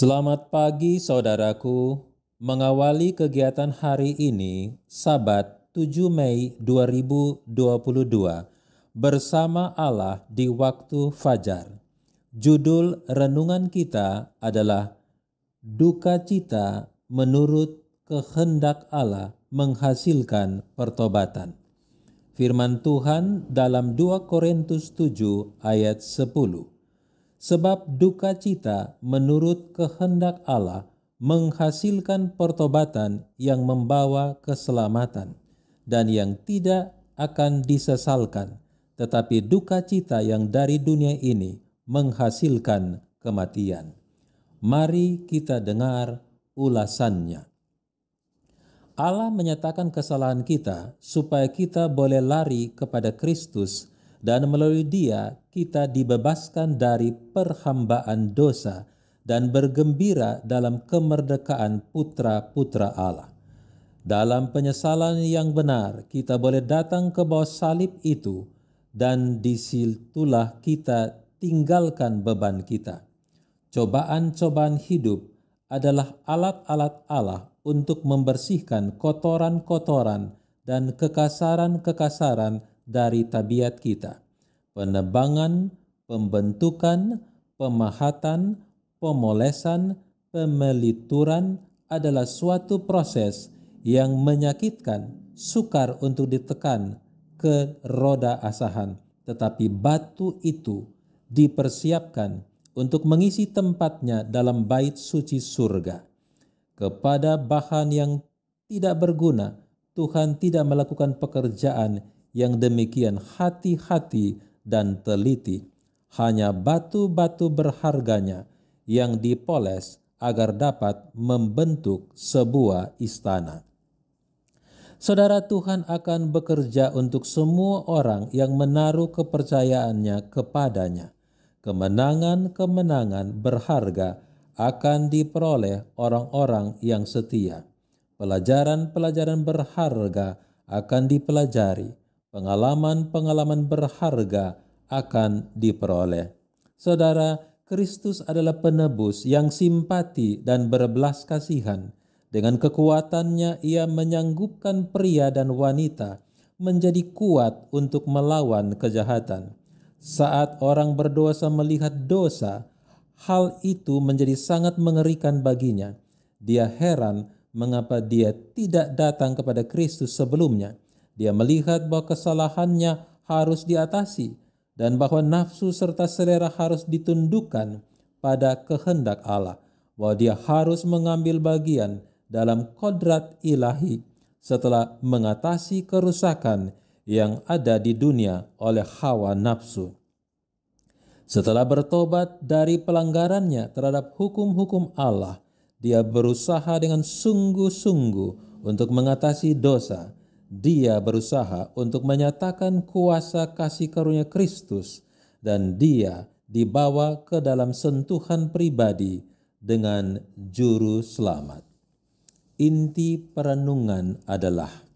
Selamat pagi saudaraku. Mengawali kegiatan hari ini, Sabat 7 Mei 2022, bersama Allah di waktu fajar. Judul renungan kita adalah Duka Cita menurut kehendak Allah menghasilkan pertobatan. Firman Tuhan dalam 2 Korintus 7 ayat 10. Sebab duka cita menurut kehendak Allah menghasilkan pertobatan yang membawa keselamatan dan yang tidak akan disesalkan, tetapi duka cita yang dari dunia ini menghasilkan kematian. Mari kita dengar ulasannya. Allah menyatakan kesalahan kita supaya kita boleh lari kepada Kristus dan melalui dia kita dibebaskan dari perhambaan dosa dan bergembira dalam kemerdekaan putra-putra Allah. Dalam penyesalan yang benar, kita boleh datang ke bawah salib itu dan di situlah kita tinggalkan beban kita. Cobaan-cobaan hidup adalah alat-alat Allah untuk membersihkan kotoran-kotoran dan kekasaran-kekasaran dari tabiat kita. Penebangan, pembentukan, pemahatan, pemolesan, pemelituran adalah suatu proses yang menyakitkan, sukar untuk ditekan ke roda asahan, tetapi batu itu dipersiapkan untuk mengisi tempatnya dalam bait suci surga. Kepada bahan yang tidak berguna, Tuhan tidak melakukan pekerjaan yang demikian hati-hati dan teliti, hanya batu-batu berharganya yang dipoles agar dapat membentuk sebuah istana. Saudara Tuhan akan bekerja untuk semua orang yang menaruh kepercayaannya kepadanya. Kemenangan-kemenangan berharga akan diperoleh orang-orang yang setia. Pelajaran-pelajaran berharga akan dipelajari pengalaman-pengalaman berharga akan diperoleh. Saudara, Kristus adalah penebus yang simpati dan berbelas kasihan. Dengan kekuatannya ia menyanggupkan pria dan wanita menjadi kuat untuk melawan kejahatan. Saat orang berdosa melihat dosa, hal itu menjadi sangat mengerikan baginya. Dia heran mengapa dia tidak datang kepada Kristus sebelumnya dia melihat bahwa kesalahannya harus diatasi dan bahwa nafsu serta selera harus ditundukkan pada kehendak Allah, bahwa dia harus mengambil bagian dalam kodrat ilahi setelah mengatasi kerusakan yang ada di dunia oleh hawa nafsu. Setelah bertobat dari pelanggarannya terhadap hukum-hukum Allah, dia berusaha dengan sungguh-sungguh untuk mengatasi dosa dia berusaha untuk menyatakan kuasa kasih karunia Kristus dan dia dibawa ke dalam sentuhan pribadi dengan juru selamat. Inti perenungan adalah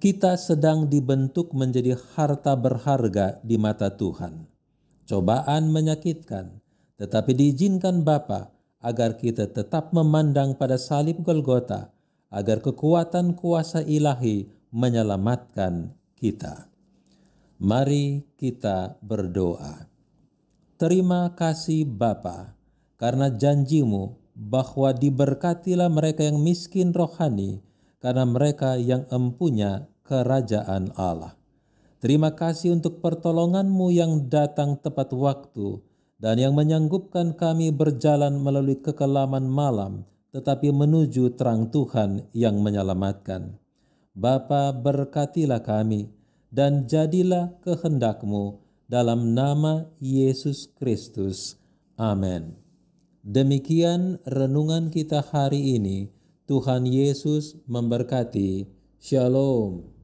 kita sedang dibentuk menjadi harta berharga di mata Tuhan. Cobaan menyakitkan, tetapi diizinkan Bapa agar kita tetap memandang pada salib Golgota agar kekuatan kuasa ilahi menyelamatkan kita. Mari kita berdoa. Terima kasih Bapa, karena janjimu bahwa diberkatilah mereka yang miskin rohani, karena mereka yang empunya kerajaan Allah. Terima kasih untuk pertolonganmu yang datang tepat waktu dan yang menyanggupkan kami berjalan melalui kekelaman malam tetapi menuju terang Tuhan yang menyelamatkan. Bapa berkatilah kami dan jadilah kehendakmu dalam nama Yesus Kristus. Amin. Demikian renungan kita hari ini. Tuhan Yesus memberkati. Shalom.